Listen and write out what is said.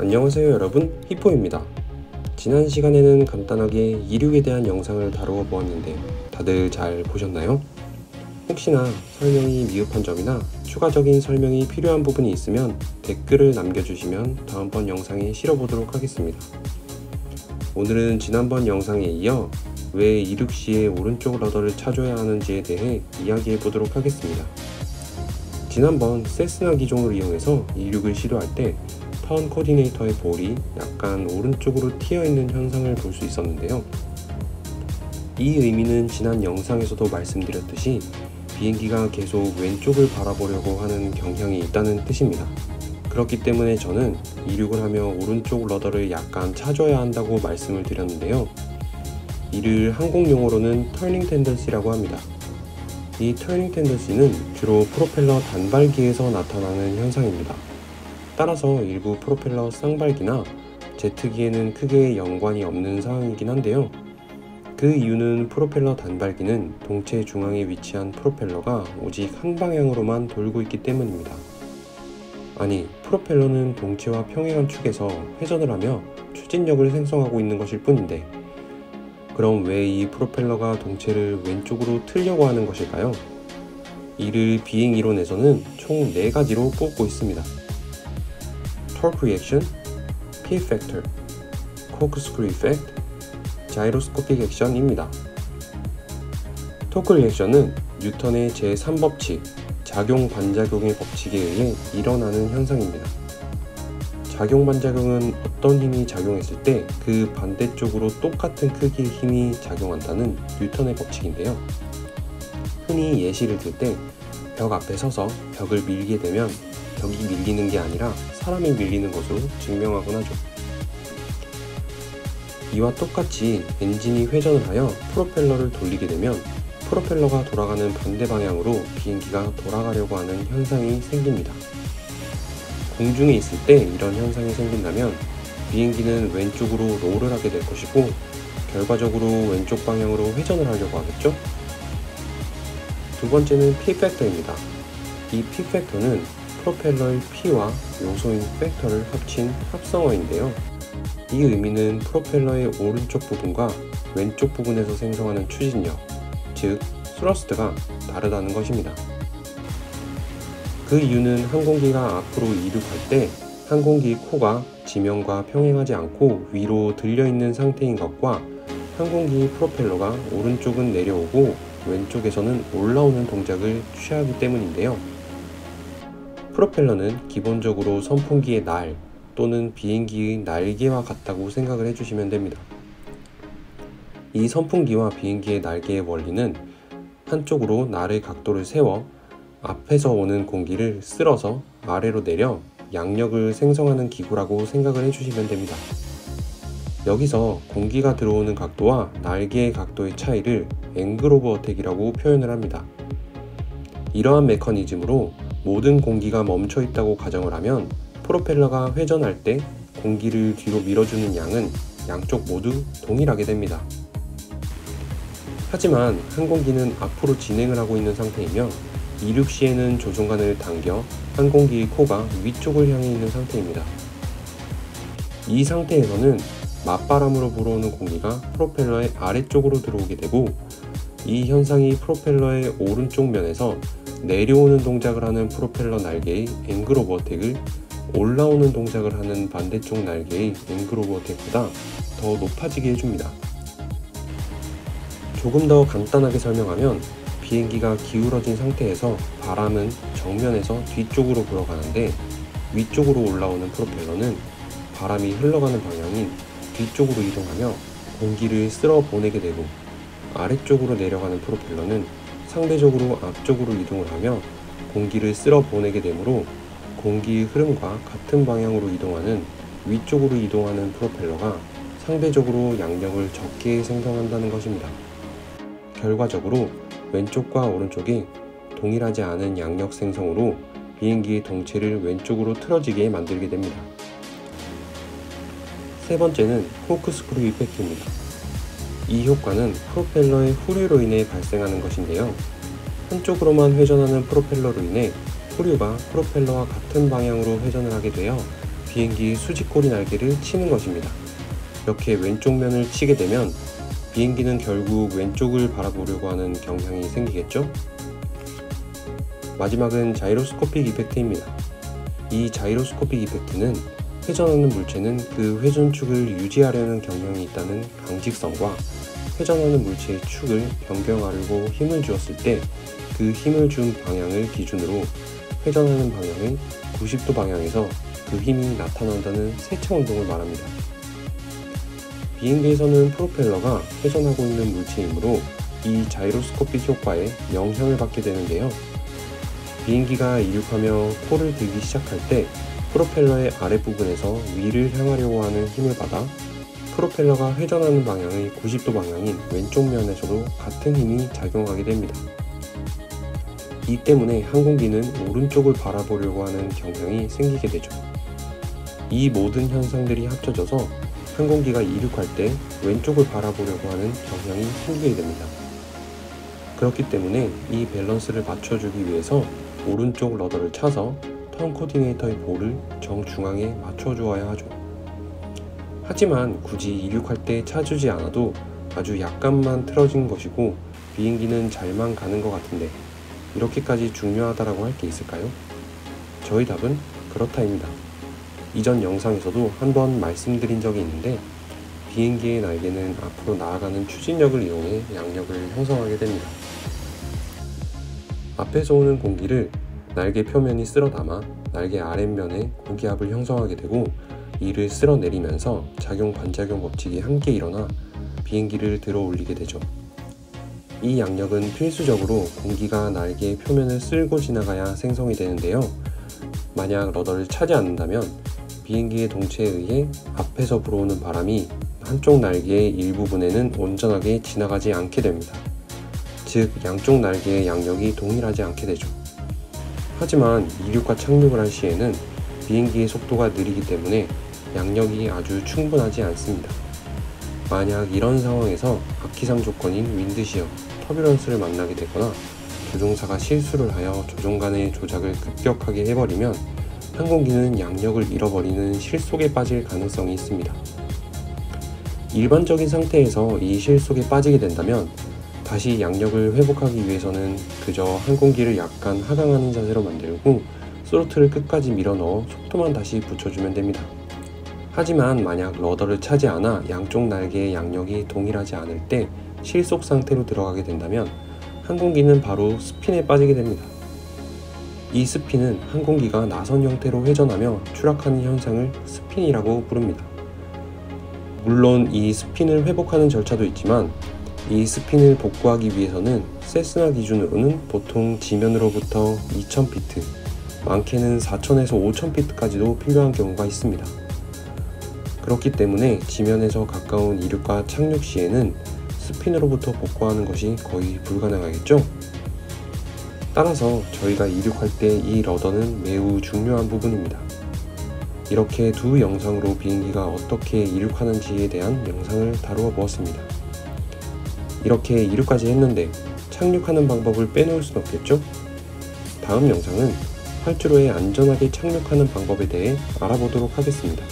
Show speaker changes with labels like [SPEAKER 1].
[SPEAKER 1] 안녕하세요 여러분 히포입니다 지난 시간에는 간단하게 이륙에 대한 영상을 다루어 보았는데 다들 잘 보셨나요? 혹시나 설명이 미흡한 점이나 추가적인 설명이 필요한 부분이 있으면 댓글을 남겨주시면 다음번 영상에 실어보도록 하겠습니다. 오늘은 지난번 영상에 이어 왜 이륙 시에 오른쪽 러더를 찾아야 하는지에 대해 이야기해 보도록 하겠습니다. 지난번 세스나 기종을 이용해서 이륙을 시도할 때 turn coordinator의 볼이 약간 오른쪽으로 튀어 있는 현상을 볼 수 있었는데요. 이 의미는 지난 영상에서도 말씀드렸듯이 비행기가 계속 왼쪽을 바라보려고 하는 경향이 있다는 뜻입니다. 그렇기 때문에 저는 이륙을 하며 오른쪽 rudder를 약간 차야 한다고 말씀을 드렸는데요. 이를 항공 용어로는 turning tendency라고 합니다. 이 터닝 텐던시는 주로 프로펠러 단발기에서 나타나는 현상입니다. 따라서 일부 프로펠러 쌍발기나 제트기에는 크게 연관이 없는 상황이긴 한데요. 그 이유는 프로펠러 단발기는 동체 중앙에 위치한 프로펠러가 오직 한 방향으로만 돌고 있기 때문입니다. 아니, 프로펠러는 동체와 평행한 축에서 회전을 하며 추진력을 생성하고 있는 것일 뿐인데, 그럼 왜 이 프로펠러가 동체를 왼쪽으로 틀려고 하는 것일까요? 이를 비행 이론에서는 총 4가지로 뽑고 있습니다. Torque reaction, P factor, corkscrew effect, 자이로스코픽 액션입니다. 토크 리액션은 뉴턴의 제3법칙, 작용 반작용의 법칙에 의해 일어나는 현상입니다. 작용 반작용은 어떤 힘이 작용했을 때 그 반대쪽으로 똑같은 크기의 힘이 작용한다는 뉴턴의 법칙인데요. 흔히 예시를 들 때 벽 앞에 서서 벽을 밀게 되면 벽이 밀리는 게 아니라 사람이 밀리는 것으로 증명하곤 하죠. 이와 똑같이 엔진이 회전을 하여 프로펠러를 돌리게 되면 프로펠러가 돌아가는 반대 방향으로 비행기가 돌아가려고 하는 현상이 생깁니다. 공중에 있을 때 이런 현상이 생긴다면 비행기는 왼쪽으로 롤을 하게 될 것이고 결과적으로 왼쪽 방향으로 회전을 하려고 하겠죠? 두 번째는 P 팩터입니다. 이 P 팩터는 프로펠러의 P와 요소인 factor를 합친 합성어인데요. 이 의미는 프로펠러의 오른쪽 부분과 왼쪽 부분에서 생성하는 추진력, 즉 thrust가 다르다는 것입니다. 그 이유는 항공기가 앞으로 이륙할 때 항공기 코가 지면과 평행하지 않고 위로 들려 있는 상태인 것과 항공기 프로펠러가 오른쪽은 내려오고 왼쪽에서는 올라오는 동작을 취하기 때문인데요. 프로펠러는 기본적으로 선풍기의 날 또는 비행기의 날개와 같다고 생각을 해주시면 됩니다. 이 선풍기와 비행기의 날개의 원리는 한쪽으로 날의 각도를 세워 앞에서 오는 공기를 쓸어서 아래로 내려 양력을 생성하는 기구라고 생각을 해주시면 됩니다. 여기서 공기가 들어오는 각도와 날개의 각도의 차이를 angle of attack이라고 표현을 합니다. 이러한 메커니즘으로 모든 공기가 멈춰 있다고 가정을 하면 프로펠러가 회전할 때 공기를 뒤로 밀어주는 양은 양쪽 모두 동일하게 됩니다. 하지만 항공기는 앞으로 진행을 하고 있는 상태이며 이륙 시에는 조종간을 당겨 항공기의 코가 위쪽을 향해 있는 상태입니다. 이 상태에서는 맞바람으로 불어오는 공기가 프로펠러의 아래쪽으로 들어오게 되고 이 현상이 프로펠러의 오른쪽 면에서 내려오는 동작을 하는 프로펠러 날개의 어택을 올라오는 동작을 하는 반대쪽 날개의 어택보다 더 높아지게 해줍니다. 조금 더 간단하게 설명하면 비행기가 기울어진 상태에서 바람은 정면에서 뒤쪽으로 불어가는데 위쪽으로 올라오는 프로펠러는 바람이 흘러가는 방향인 뒤쪽으로 이동하며 공기를 쓸어 보내게 되고 아래쪽으로 내려가는 프로펠러는 상대적으로 앞쪽으로 이동을 하며 공기를 쓸어 보내게 되므로 공기의 흐름과 같은 방향으로 이동하는 위쪽으로 이동하는 프로펠러가 상대적으로 양력을 적게 생성한다는 것입니다. 결과적으로 왼쪽과 오른쪽이 동일하지 않은 양력 생성으로 비행기의 동체를 왼쪽으로 틀어지게 만들게 됩니다. 세 번째는 코크스크루 이펙트입니다. 이 효과는 프로펠러의 후류로 인해 발생하는 것인데요. 한쪽으로만 회전하는 프로펠러로 인해 후류가 프로펠러와 같은 방향으로 회전을 하게 되어 비행기 수직꼬리 날개를 치는 것입니다. 이렇게 왼쪽 면을 치게 되면 비행기는 결국 왼쪽을 바라보려고 하는 경향이 생기겠죠? 마지막은 자이로스코픽 이펙트입니다. 이 자이로스코픽 이펙트는 회전하는 물체는 그 회전축을 유지하려는 경향이 있다는 강직성과 회전하는 물체의 축을 변경하려고 힘을 주었을 때 그 힘을 준 방향을 기준으로 회전하는 방향의 90도 방향에서 그 힘이 나타난다는 세차 운동을 말합니다. 비행기에서는 프로펠러가 회전하고 있는 물체이므로 이 자이로스코픽 효과에 영향을 받게 되는데요. 비행기가 이륙하며 코를 들기 시작할 때 프로펠러의 아랫부분에서 위를 향하려고 하는 힘을 받아 프로펠러가 회전하는 방향의 90도 방향인 왼쪽 면에서도 같은 힘이 작용하게 됩니다. 이 때문에 항공기는 오른쪽을 바라보려고 하는 경향이 생기게 되죠. 이 모든 현상들이 합쳐져서 항공기가 이륙할 때 왼쪽을 바라보려고 하는 경향이 생기게 됩니다. 그렇기 때문에 이 밸런스를 맞춰주기 위해서 오른쪽 rudder를 차서 turn coordinator의 볼을 정중앙에 맞춰주어야 하죠. 하지만 굳이 이륙할 때 차주지 않아도 아주 약간만 틀어진 것이고 비행기는 잘만 가는 것 같은데 이렇게까지 중요하다라고 할 게 있을까요? 저희 답은 그렇다입니다. 이전 영상에서도 한 번 말씀드린 적이 있는데 비행기의 날개는 앞으로 나아가는 추진력을 이용해 양력을 형성하게 됩니다. 앞에서 오는 공기를 날개 표면이 쓸어 담아 날개 아랫면에 고기압을 형성하게 되고 이를 쓸어내리면서 작용 반작용 법칙이 함께 일어나 비행기를 들어 올리게 되죠. 이 양력은 필수적으로 공기가 날개의 표면을 쓸고 지나가야 생성이 되는데요. 만약 러더를 차지 않는다면 비행기의 동체에 의해 앞에서 불어오는 바람이 한쪽 날개의 일부분에는 온전하게 지나가지 않게 됩니다. 즉, 양쪽 날개의 양력이 동일하지 않게 되죠. 하지만 이륙과 착륙을 할 시에는 비행기의 속도가 느리기 때문에 양력이 아주 충분하지 않습니다. 만약 이런 상황에서 악기상 조건인 윈드시어, 터뷸런스를 만나게 되거나 조종사가 실수를 하여 조종 간의 조작을 급격하게 해버리면 항공기는 양력을 잃어버리는 실속에 빠질 가능성이 있습니다. 일반적인 상태에서 이 실속에 빠지게 된다면 다시 양력을 회복하기 위해서는 그저 항공기를 약간 하강하는 자세로 만들고 스로틀을 끝까지 밀어넣어 속도만 다시 붙여주면 됩니다. 하지만 만약 러더를 차지 않아 양쪽 날개의 양력이 동일하지 않을 때 실속 상태로 들어가게 된다면 항공기는 바로 스핀에 빠지게 됩니다. 이 스핀은 항공기가 나선 형태로 회전하며 추락하는 현상을 스핀이라고 부릅니다. 물론 이 스핀을 회복하는 절차도 있지만 이 스핀을 복구하기 위해서는 세스나 기준으로는 보통 지면으로부터 2000피트, 많게는 4000에서 5000피트까지도 필요한 경우가 있습니다. 그렇기 때문에 지면에서 가까운 이륙과 착륙 시에는 스핀으로부터 복구하는 것이 거의 불가능하겠죠? 따라서 저희가 이륙할 때 이 러더는 매우 중요한 부분입니다. 이렇게 두 영상으로 비행기가 어떻게 이륙하는지에 대한 영상을 다루어 보았습니다. 이렇게 이륙까지 했는데 착륙하는 방법을 빼놓을 순 없겠죠? 다음 영상은 활주로에 안전하게 착륙하는 방법에 대해 알아보도록 하겠습니다.